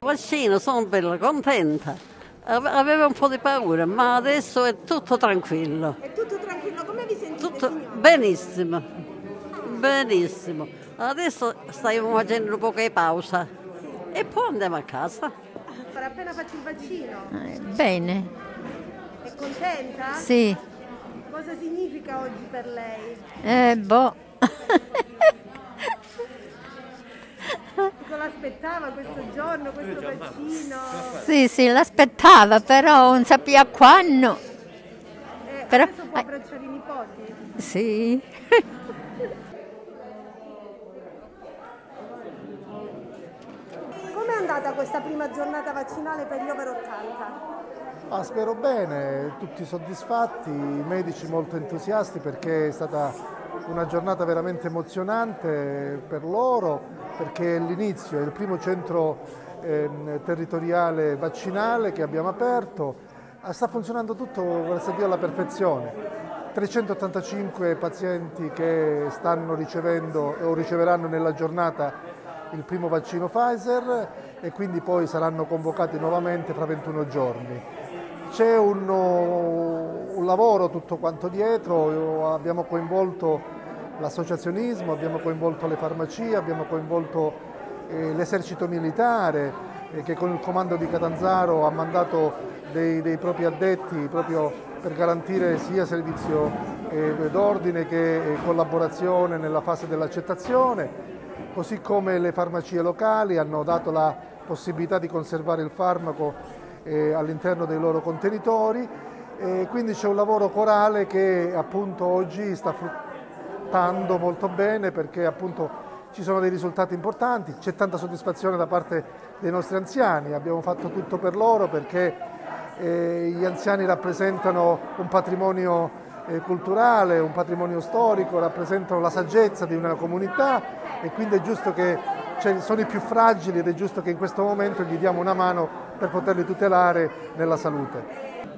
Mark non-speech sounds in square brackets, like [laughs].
vaccino, sono bella contenta. Ave- Avevo un po' di paura, ma adesso è tutto tranquillo. È tutto tranquillo, come vi sentite Tutto benissimo, benissimo. Adesso stiamo facendo un po' di pausa e poi andiamo a casa. Farà appena faccio il vaccino. Eh, Bene, È contenta? sì. Cosa significa oggi per lei? Eh, boh. [laughs] Cosa l'aspettava questo giorno, questo vaccino? sì, sì, l'aspettava, però non sapeva quando. Eh, Però- adesso può abbracciare i nipoti? Sì. [laughs] Com'è andata questa prima giornata vaccinale per gli over 80? Ah, spero bene, tutti soddisfatti, i medici molto entusiasti perché è stata una giornata veramente emozionante per loro, perché è l'inizio, è il primo centro ehm, territoriale vaccinale che abbiamo aperto, Ah, sta funzionando tutto, grazie a Dio, alla perfezione. 385 pazienti che stanno ricevendo o riceveranno nella giornata il primo vaccino Pfizer e quindi poi saranno convocati nuovamente fra 21 giorni. C'è un, un lavoro tutto quanto dietro, abbiamo coinvolto l'associazionismo, abbiamo coinvolto le farmacie, abbiamo coinvolto eh, l'esercito militare eh, che con il comando di Catanzaro ha mandato dei, dei propri addetti proprio per garantire sia servizio eh, d'ordine che eh, collaborazione nella fase dell'accettazione, così come le farmacie locali hanno dato la possibilità di conservare il farmaco eh, all'interno dei loro contenitori e quindi c'è un lavoro corale che appunto oggi sta fruttando molto bene perché appunto ci sono dei risultati importanti, c'è tanta soddisfazione da parte dei nostri anziani, abbiamo fatto tutto per loro perché eh, gli anziani rappresentano un patrimonio eh, culturale, un patrimonio storico, rappresentano la saggezza di una comunità e quindi è giusto che cioè, sono i più fragili ed è giusto che in questo momento gli diamo una mano per poterli tutelare nella salute.